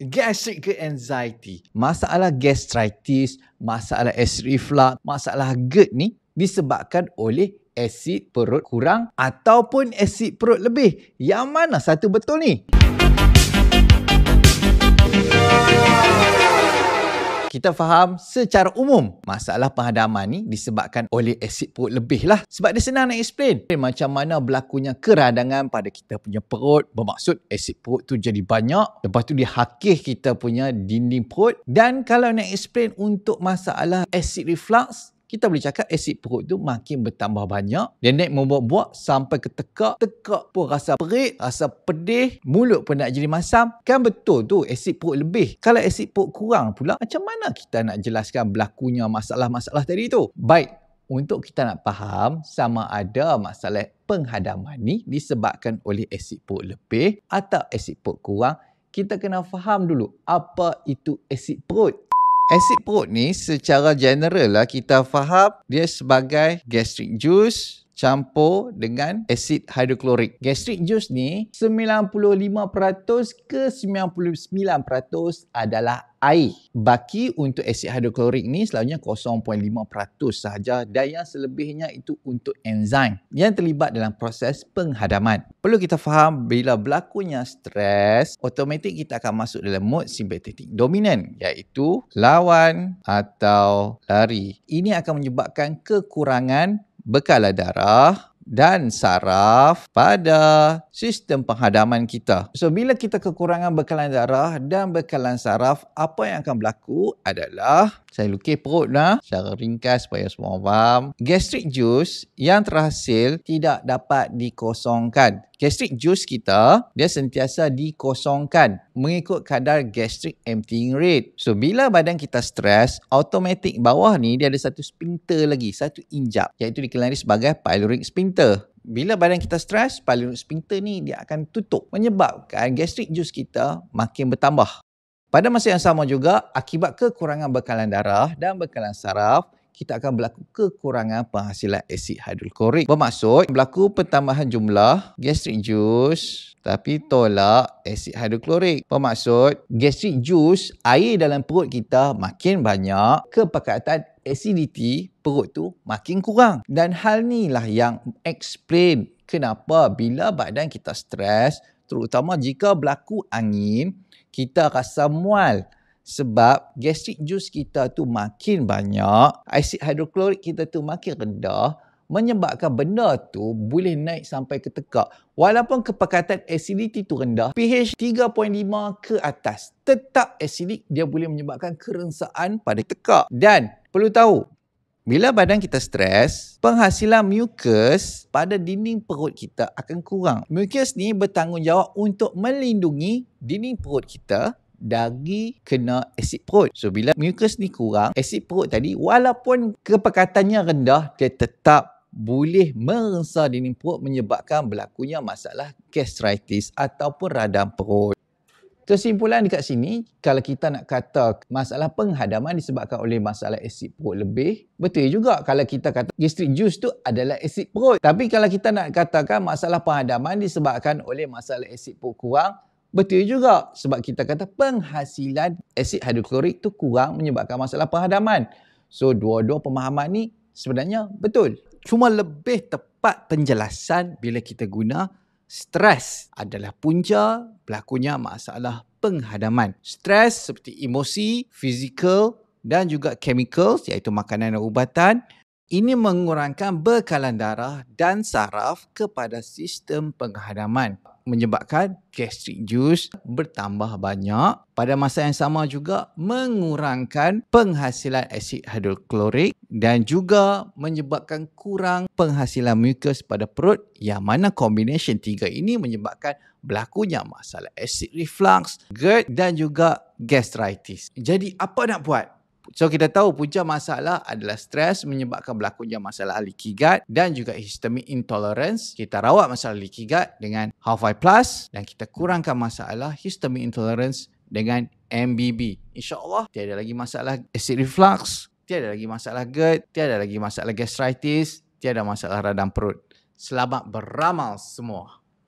gastric ke anxiety. Masalah gastritis, masalah acid reflux, masalah GERD ni disebabkan oleh asid perut kurang ataupun asid perut lebih. Yang mana satu betul ni? Kita faham secara umum masalah penghadaman ni disebabkan oleh asid perut lebih lah. Sebab dia senang nak explain. Macam mana berlakunya keradangan pada kita punya perut. Bermaksud asid perut tu jadi banyak. Lepas tu dia hakih kita punya dinding perut. Dan kalau nak explain untuk masalah acid reflux, kita boleh cakap asid perut tu makin bertambah banyak. Dia naik membuat-buat sampai ke tekak. Tekak pun rasa perit, rasa pedih, mulut pun nak jadi masam. Kan betul tu asid perut lebih. Kalau asid perut kurang pula, macam mana kita nak jelaskan berlakunya masalah-masalah tadi tu? Baik, untuk kita nak faham sama ada masalah penghadaman ni disebabkan oleh asid perut lebih atau asid perut kurang, kita kena faham dulu apa itu asid perut. Asid perut ni secara general lah kita faham dia sebagai gastric juice campur dengan asid hidroklorik. Gastric juice ni 95% ke 99% adalah air. Baki untuk asid hidroklorik ni selalunya 0.5% sahaja dan yang selebihnya itu untuk enzim yang terlibat dalam proses penghadaman. Perlu kita faham bila berlakunya stres, automatik kita akan masuk dalam mode simpatetik dominan iaitu lawan atau lari. Ini akan menyebabkan kekurangan bekalan darah dan saraf pada sistem penghadaman kita. So bila kita kekurangan bekalan darah dan bekalan saraf, apa yang akan berlaku adalah saya lukis perut lah secara ringkas supaya semua faham. Gastric juice yang terhasil tidak dapat dikosongkan. Gastric juice kita dia sentiasa dikosongkan mengikut kadar gastric emptying rate. So bila badan kita stres, automatik bawah ni dia ada satu sphincter lagi, satu injap iaitu dikenali sebagai pyloric sphincter. Bila badan kita stres, pyloric sphincter ni dia akan tutup menyebabkan gastric juice kita makin bertambah. Pada masa yang sama juga, akibat kekurangan bekalan darah dan bekalan saraf, kita akan berlaku kekurangan penghasilan asid hidroklorik. Bermaksud, berlaku pertambahan jumlah gastric juice tapi tolak asid hidroklorik. Bermaksud, gastric juice, air dalam perut kita makin banyak, kepekatan acidity perut tu makin kurang. Dan hal ni lah yang explain kenapa bila badan kita stres, terutama jika berlaku angin, kita rasa mual sebab gastric juice kita tu makin banyak, asid hidroklorik kita tu makin rendah, menyebabkan benda tu boleh naik sampai ke tekak. Walaupun kepekatan acidity tu rendah, pH 3.5 ke atas, tetap acidic dia boleh menyebabkan kerengsaan pada tekak. Dan perlu tahu, bila badan kita stres, penghasilan mucus pada dinding perut kita akan kurang. Mucus ni bertanggungjawab untuk melindungi dinding perut kita dari kena asid perut. So bila mucus ni kurang, asid perut tadi walaupun kepekatannya rendah, dia tetap boleh merengsa dinding perut menyebabkan berlakunya masalah gastritis ataupun radam perut. Kesimpulan dekat sini, kalau kita nak kata masalah penghadaman disebabkan oleh masalah asid perut lebih, betul juga kalau kita kata gastric juice tu adalah asid perut. Tapi kalau kita nak katakan masalah penghadaman disebabkan oleh masalah asid perut kurang, betul juga sebab kita kata penghasilan asid hidroklorik tu kurang menyebabkan masalah penghadaman. So dua-dua pemahaman ni sebenarnya betul. Cuma lebih tepat penjelasan bila kita guna stres adalah punca berlakunya masalah penghadaman. Stres seperti emosi, fizikal dan juga chemical iaitu makanan dan ubatan ini mengurangkan bekalan darah dan saraf kepada sistem penghadaman menyebabkan gastric juice bertambah banyak pada masa yang sama juga mengurangkan penghasilan asid hidroklorik dan juga menyebabkan kurang penghasilan mucus pada perut yang mana combination tiga ini menyebabkan berlakunya masalah acid reflux, GERD dan juga gastritis. Jadi apa nak buat? So kita tahu punca masalah adalah stres menyebabkan berlakunya masalah leaky gut dan juga histamine intolerance. Kita rawat masalah leaky gut dengan Half-Five Plus dan kita kurangkan masalah histamine intolerance dengan MBB. InsyaAllah tiada lagi masalah acid reflux, tiada lagi masalah GERD, tiada lagi masalah gastritis, tiada masalah radang perut. Selamat beramal semua.